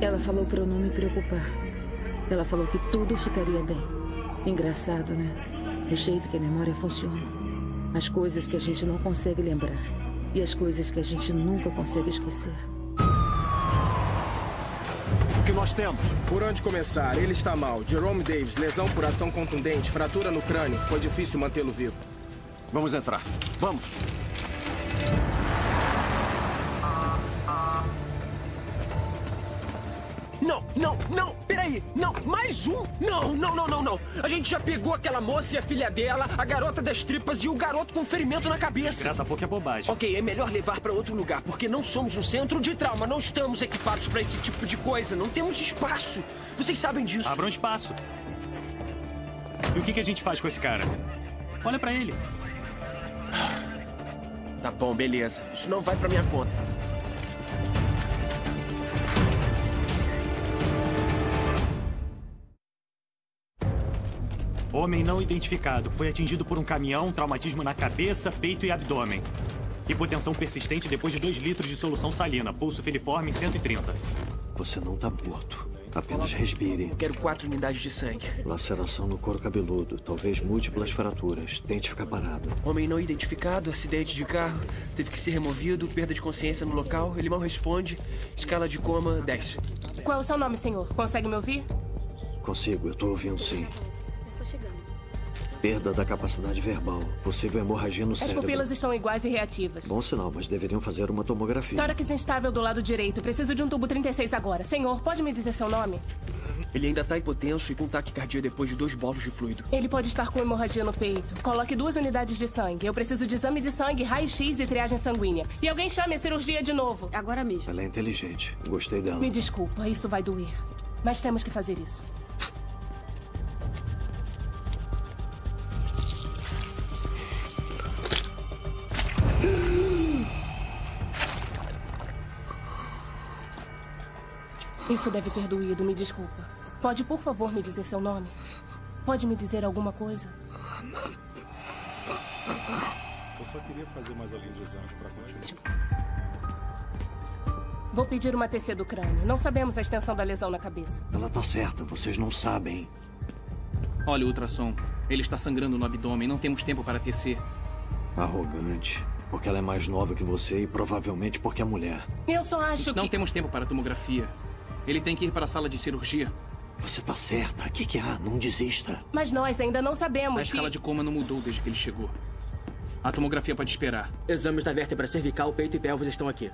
Ela falou para eu não me preocupar. Ela falou que tudo ficaria bem. Engraçado, né? O jeito que a memória funciona. As coisas que a gente não consegue lembrar. E as coisas que a gente nunca consegue esquecer. O que nós temos? Por onde começar? Ele está mal. Jerome Davis, lesão por ação contundente, fratura no crânio. Foi difícil mantê-lo vivo. Vamos entrar. Vamos. Não, não, não, peraí, não, mais um? Não, não, não, não, não. A gente já pegou aquela moça e a filha dela, a garota das tripas e o garoto com ferimento na cabeça. Graça a pouco é bobagem. Ok, é melhor levar para outro lugar, porque não somos um centro de trauma, não estamos equipados para esse tipo de coisa, não temos espaço. Vocês sabem disso. Abra um espaço. E o que, que a gente faz com esse cara? Olha pra ele. Tá bom, beleza. Isso não vai pra minha conta. Homem não identificado. Foi atingido por um caminhão, traumatismo na cabeça, peito e abdômen. Hipotensão persistente depois de 2 litros de solução salina. Pulso filiforme em 130. Você não tá morto. Apenas respire. Quero quatro unidades de sangue. Laceração no couro cabeludo, talvez múltiplas fraturas. Tente ficar parado. Homem não identificado, acidente de carro, teve que ser removido, perda de consciência no local, ele mal responde. Escala de coma 10. Qual é o seu nome, senhor? Consegue me ouvir? Consigo, eu tô ouvindo sim. Perda da capacidade verbal. Possível hemorragia no As cérebro. pupilas estão iguais e reativas. Bom sinal, mas deveriam fazer uma tomografia. Tórax instável do lado direito. Preciso de um tubo 36 agora. Senhor, pode me dizer seu nome? Ele ainda tá hipotenso e com taquicardia depois de dois bolos de fluido. Ele pode estar com hemorragia no peito. Coloque duas unidades de sangue. Eu preciso de exame de sangue, raio-x e triagem sanguínea. E alguém chame a cirurgia de novo. Agora mesmo. Ela é inteligente. Gostei dela. Me desculpa, isso vai doer. Mas temos que fazer isso. Isso deve ter doído, me desculpa. Pode, por favor, me dizer seu nome? Pode me dizer alguma coisa? Eu só queria fazer mais alguns exames para continuar. Vou pedir uma TC do crânio. Não sabemos a extensão da lesão na cabeça. Ela tá certa, vocês não sabem. Olha o ultrassom. Ele está sangrando no abdômen. Não temos tempo para tecer. Arrogante. Porque ela é mais nova que você e provavelmente porque é mulher. Eu só acho Não que. temos tempo para tomografia. Ele tem que ir para a sala de cirurgia. Você tá certa. O que, que há? Não desista. Mas nós ainda não A sabemos se. escala de coma não mudou desde que ele chegou. A tomografia pode esperar. Exames da vértebra cervical, peito e pelvis estão aqui.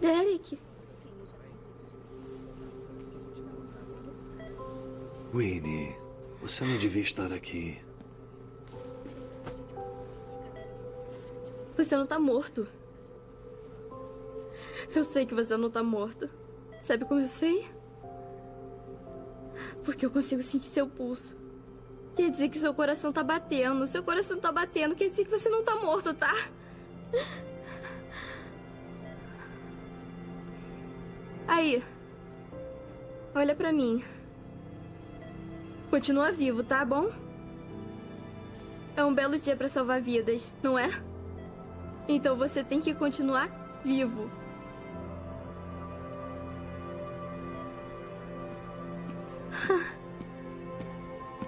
Derek. Winnie, você não devia estar aqui. Você não tá morto. Eu sei que você não tá morto. Sabe como eu sei? Porque eu consigo sentir seu pulso. Quer dizer que seu coração tá batendo. Seu coração tá batendo. Quer dizer que você não tá morto, tá? Aí. Olha pra mim. Continua vivo, tá bom? É um belo dia pra salvar vidas, não é? Então você tem que continuar vivo.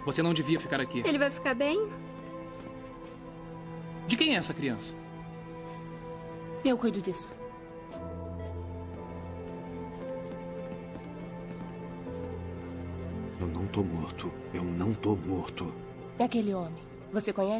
Você não devia ficar aqui. Ele vai ficar bem? De quem é essa criança? Eu cuido disso. Eu não tô morto. Eu não tô morto. É aquele homem. Você conhece?